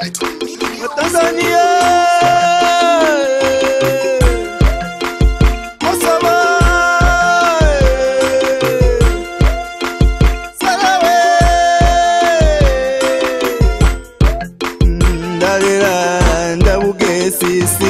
Tanzania. Tanzania. see, see.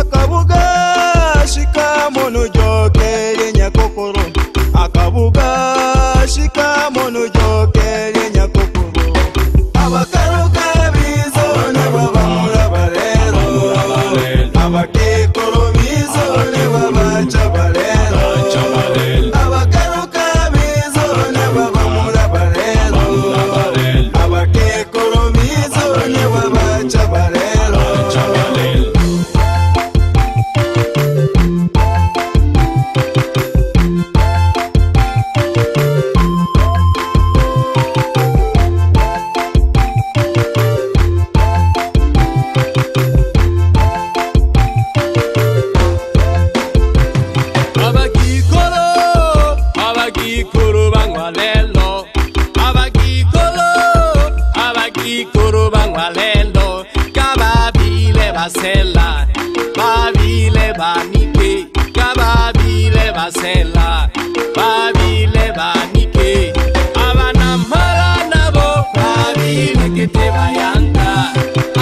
akabuga ikoro bangwalelo ka babile basela babile banike ka babile basela babile banike abanamala nabo babile kete bayanda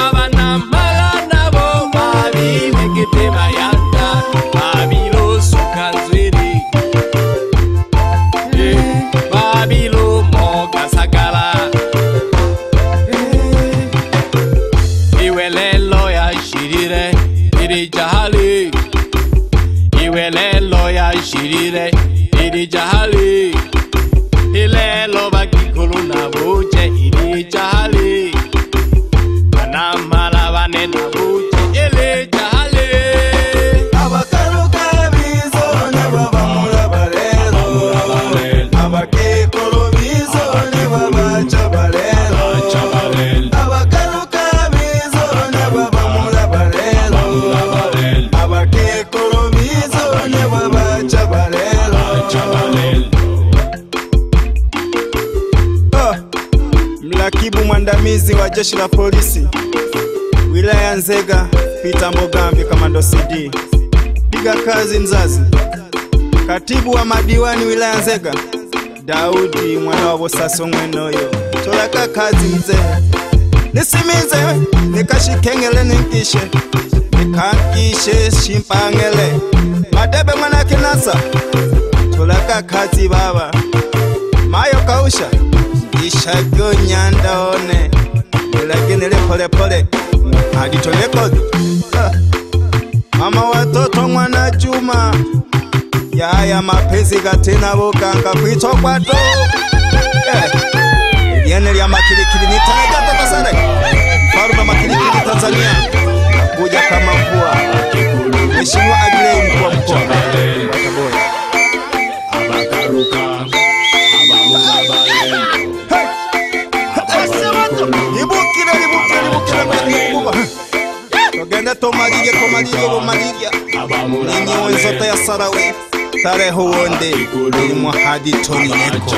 abanamala nabo babile kete bayanda babilo suka nzwiri eh, babilo moka saka Love back. mwandamizi wa jeshi la polisi wilaya Nzega, Peter Mogambi, kamando CD. Piga kazi mzazi. Katibu wa madiwani wilaya Nzega, Daudi mwana wa Bosaso Ng'wenoyo, tolaka kazi mzee, nisimize nikashikengele ninkishe nikankishe shimpangele madebe mwana kinasa tolaka kazi baba mayo kausha isha jo nyanda one lakini le pole pole ajitole kodi mama watoto mwana juma yaya mapezi katena vuganga kwitwa kwato yene lya makilikili nitanagatatasane faruma makilikili tanzania kuja kama mvua amalire bomalirya n'inyowe zota ya sarawe tareho wonde irimo hadi toniyeko